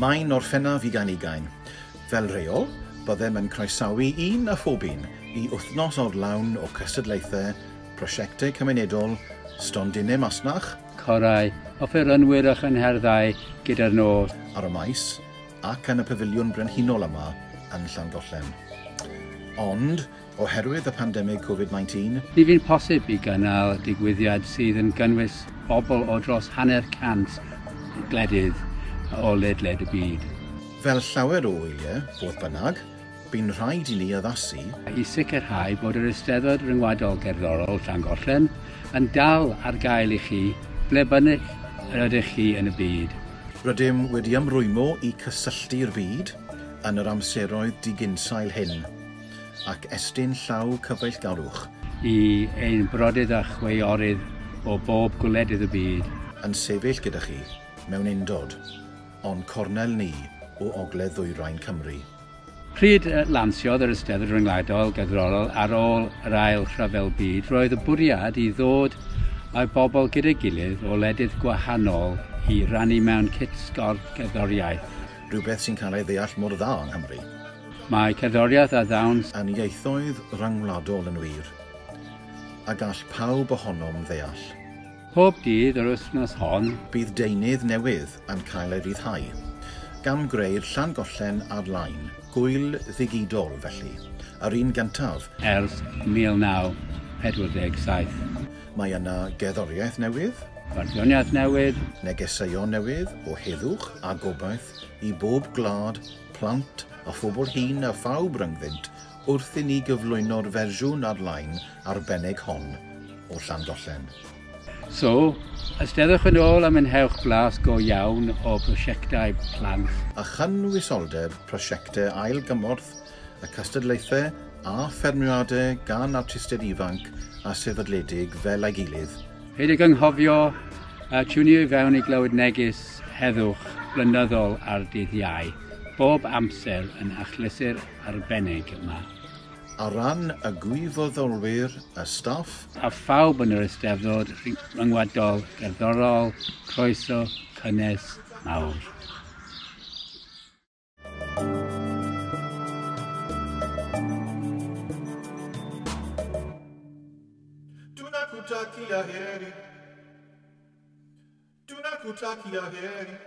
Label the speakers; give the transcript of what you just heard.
Speaker 1: Mae'n orffennaf i gan ugain. Fel reol, byddem yn croesawu un a phob un i wythnos odlawn o cystadlaethau, prosiectau cymunedol, stondinau masnach,
Speaker 2: corau, offerynwyr a chynherddau gyda'r nos.
Speaker 1: Ar y maes ac yn y pafiliwn brenhinol yma yn Llangollen. Ond, oherwydd y pandemig Covid-19...
Speaker 2: Ni fi'n posib i gynnal digwyddiad sydd yn gynnwys bobl o dros hanner cant gledydd o ledled y byd.
Speaker 1: Fel llawer o wyliau, fodd bynnag, bu'n rhaid i ni addasu
Speaker 2: i sicrhau bod yr Eisteddfod Ryngwladol Gerddorol Llangollen yn dal ar gael i chi ble bynnag rydych chi yn y byd.
Speaker 1: Rydym wedi ymrwymo i cysylltu'r byd yn yr amseroedd digynsail hyn ac estyn llaw cyfaill garwch
Speaker 2: i ein brodydd a chweiorydd o bob gwledydd y byd
Speaker 1: yn sefyll gyda chi mewn undod ond Cornel Ni o Ogledd Ddwyrain Cymru.
Speaker 2: Pryd lansiodd yr Ysteddfod Ryngwladol Gadarolol ar ôl yr ail rhyfel byd, roedd y bwriad i ddod â'i bobl gyda'i gilydd o ledydd gwahanol i rannu mewn cit sgorf cerddoriaeth.
Speaker 1: Rhywbeth sy'n cael ei ddeall mor dda yng Nghymru.
Speaker 2: Mae cerddoriaeth a ddawns
Speaker 1: yn ieithoedd rhyngwladol yn wir, a gall pawb ohonom ddeall.
Speaker 2: Pob dydd yr wythnos hon,
Speaker 1: bydd deunydd newydd yn cael ei ryddhau, gan greu'r llongollen ar-lain, gwyl ddigidol felly, yr un gyntaf.
Speaker 2: Ers 1947.
Speaker 1: Mae yna gerddoriaeth newydd,
Speaker 2: Bardioniaeth newydd,
Speaker 1: negeseuon newydd o heddwch a gobaith i bob glad, plant a phobl hun a phawb ryngddynt wrth i ni gyflwyno'r fersiwn ar-lain arbennig hon o Llandollen.
Speaker 2: So, ysteddwch yn ôl am ynhewch blas go iawn o brosiectau plant.
Speaker 1: A chynwysoldeb prosiectau ailgymorth, y cystadlaethau a ffermiadau gan artistiaid ifanc a sefydledig fel ei gilydd.
Speaker 2: Peidiwch anghofio a tiwnio i fewn i glywed negus heddwch blynyddol ar dydd iau, bob amser yn achlysur arbennig yma
Speaker 1: a ran y gwyfoddolwyr, y staff.
Speaker 2: A phawb yn yr Eisteddfod rhyngwladol, gerddorol, croeso, cynnes, mawr.
Speaker 3: Tunakutakia heri Tunakutakia heri